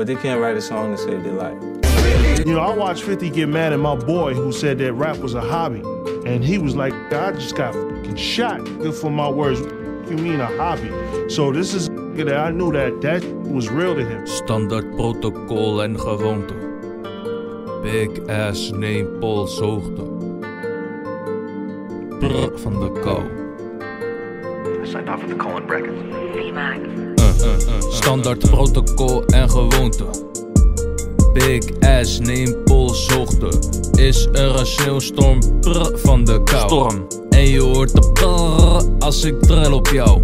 but they can't write a song to save their life. You know, I watched 50 get mad at my boy who said that rap was a hobby. And he was like, I just got fucking shot for my words. You mean a hobby? So this is that I knew that that was real to him. Standaard protocol en gewoonte. Big ass neem polshoogte. Brr van de kou. I signed off with the Colin Brackets. Standaard protocol en gewoonte. Big ass neem polshoogte. Is er een sneeuwstorm brr van de kou. Storm. En je hoort de brr als ik drill op jou.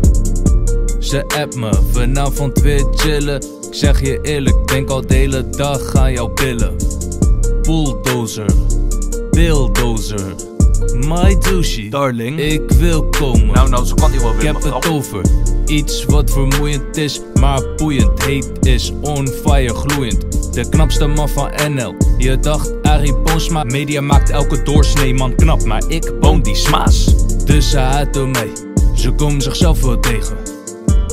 Ze app me, vanavond weer chillen. Ik zeg je eerlijk, denk al de hele dag aan jouw pillen. Bulldozer, bulldozer, my douchey. Darling. Ik wil komen. Nou, nou, zo kan die wel Ik weer, heb het over iets wat vermoeiend is, maar boeiend. Heet is on fire, gloeiend. De knapste man van NL. Je dacht Arie Boomsma, media maakt elke doorsnee man knap, maar ik woon die smaas. Dus ze haten mij, ze komen zichzelf wel tegen.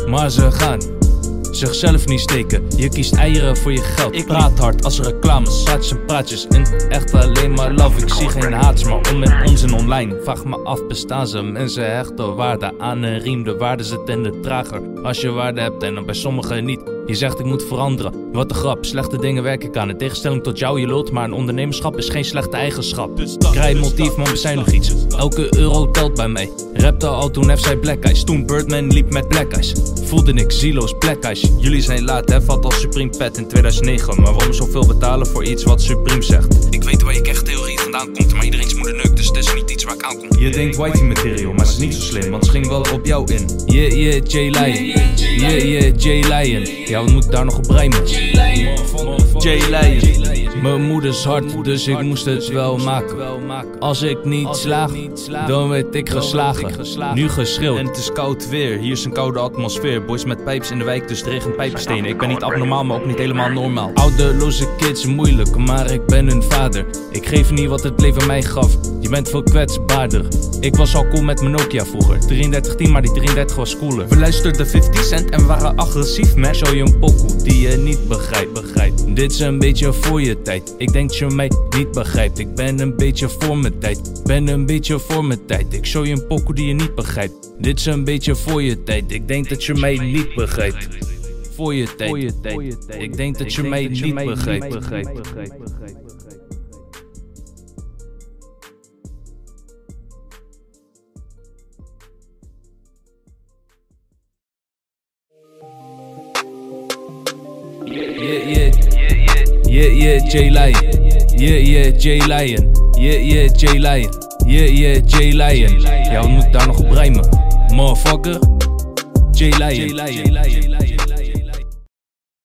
Maar ze gaan zichzelf niet steken. Je kiest eieren voor je geld. Ik praat hard als reclames, praatjes en praatjes. En echt alleen maar love. Ik zie geen haats, maar om en onzin online. Vraag me af, bestaan ze? Mensen hechten waarde aan een riem. De waarde zit in de drager. Als je waarde hebt en dan bij sommigen niet. Je zegt ik moet veranderen. Wat een grap, slechte dingen werk ik aan. In tegenstelling tot jou, je lult, maar een ondernemerschap is geen slechte eigenschap. Krijg motief, man, we zijn nog iets. Elke euro telt bij mij. Rapte al toen FC Black Eyes. Toen Birdman liep met Black Eyes. Voelde ik zieloos Black Eyes. Jullie zijn laat, hè? Valt als Supreme Pet in 2009. Maar waarom zoveel betalen voor iets wat Supreme zegt? Ik weet waar je echt theorie vandaan komt, maar iedereen's moeder neukt, dus het is niet iets waar ik aankom. Je denkt wifey material, maar ze is niet zo slim, want ze ging wel op jou in. Yeah, yeah, Jay Lion. Yeah, yeah, Jay Lion. Ja, wat moet ik daar nog op rijmen? Jay Lion. Mijn moeder is hard, dus ik moest het wel maken. Als ik niet slaag, dan werd ik geslagen. Nu geschreeuwd. En het is koud weer, hier is een koude atmosfeer. Boys met pijps in de wijk, dus het regent pijpenstenen. Ik ben niet abnormaal, maar ook niet helemaal normaal. Ouderloze kids moeilijk, maar ik ben hun vader. Ik geef niet wat het leven mij gaf. Je bent veel kwetsbaarder. Ik was al cool met mijn Nokia vroeger. 3310, maar die 33 was cooler. We luisterden 50 cent en waren agressief, man. Show je een pokoe die je niet begrijpt, begrijpt. Dit is een beetje voor je tijd. Ik denk dat je mij niet begrijpt. Ik ben een beetje voor mijn tijd. Ben een beetje voor mijn tijd. Ik show je een pokoe die je niet begrijpt. Dit is een beetje voor je tijd. Ik denk dat je mij niet begrijpt. Voor je tijd. Ik denk dat je mij niet begrijpt. Yeah, yeah. Yeah, Jay Lion. Yeah, yeah, Jay Lion. Yeah, yeah, Jay Lion. Yeah, yeah, Jay Lion. Ja, wat moet ik daar nog op rijmen? Motherfucker. Jay Lion.